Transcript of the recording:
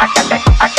I got that, I got